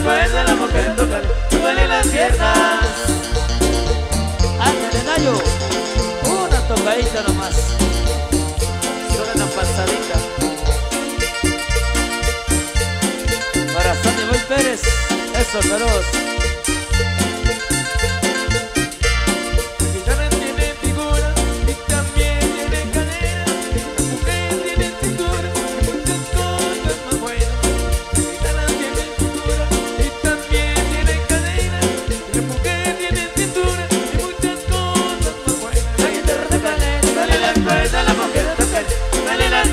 después de la mujer tocar, duele las piernas. Ángel de Gallo, una tocadita nomás. Solo una pasadita. Para Sandy Boy Pérez, eso feroz.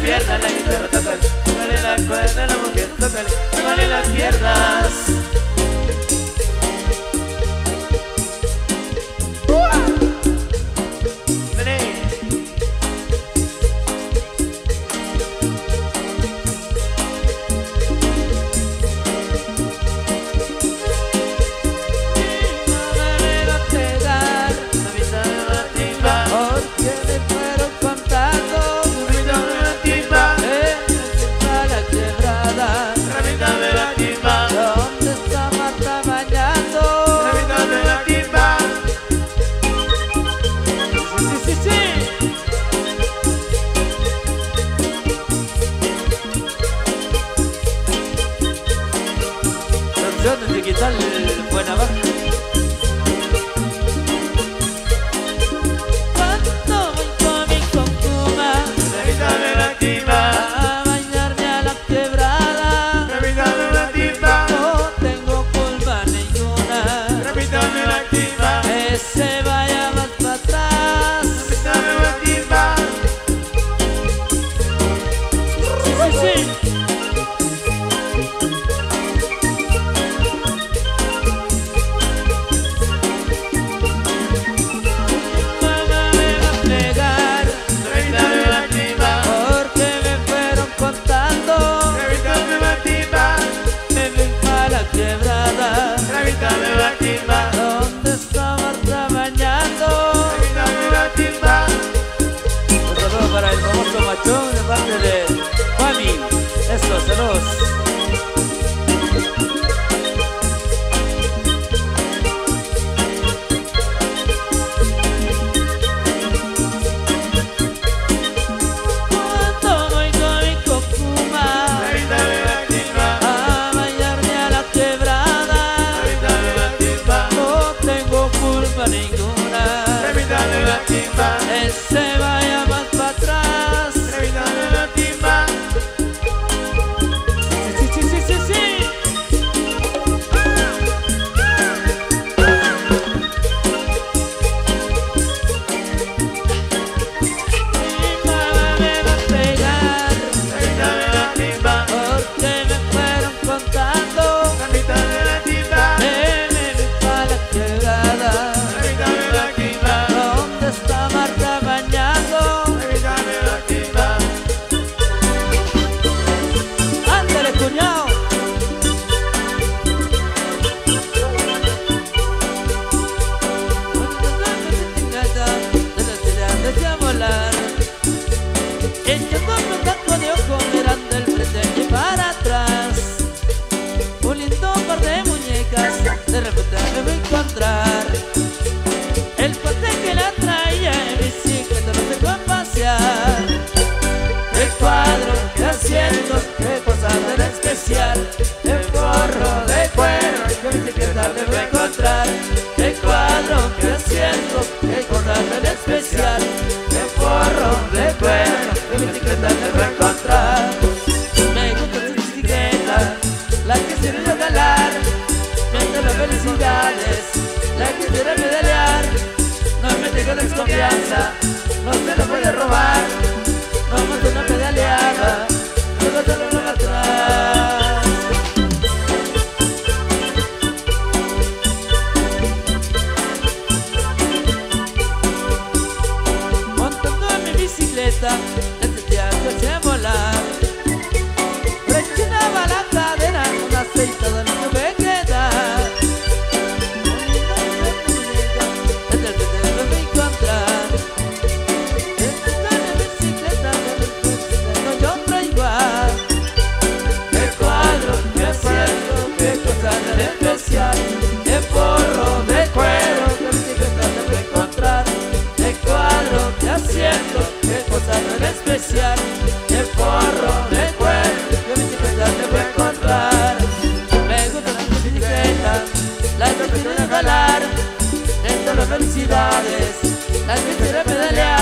pierna, la guitarra, tócale. Tócale la cuerda, la mujer, tócale. Tócale la pierna. Buena baja. parte de Mami. Eso, saludos. con desconfianza, no te lo puedes robar. felicidades, las veces de medallar.